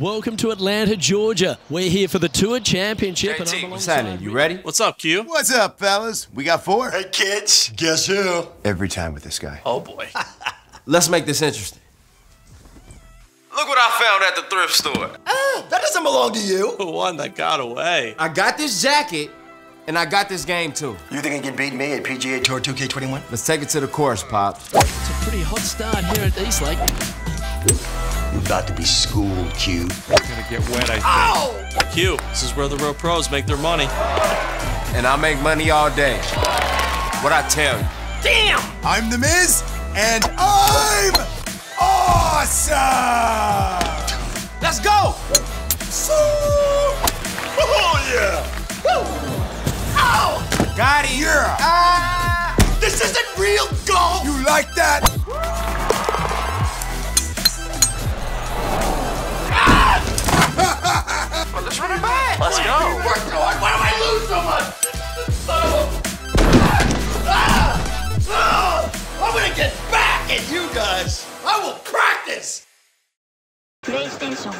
Welcome to Atlanta, Georgia. We're here for the Tour Championship. and JT, what's happening? You ready? What's up, Q? What's up, fellas? We got four. Hey kids, guess who? Every time with this guy. Oh boy. Let's make this interesting. Look what I found at the thrift store. Ah, that doesn't belong to you. The one that got away. I got this jacket, and I got this game too. You think you can beat me at PGA Tour 2K21? Let's take it to the course, Pops. It's a pretty hot start here at Eastlake. You're about to be schooled, Q. Gonna get wet, I think. Q, this is where the real pros make their money. And I make money all day. What I tell you. Damn! I'm the Miz, and I'm awesome! Let's go! Oh yeah! Ow! Got it. Yeah! Ah! This isn't real golf! You like that? guys! I will practice! プレイステーション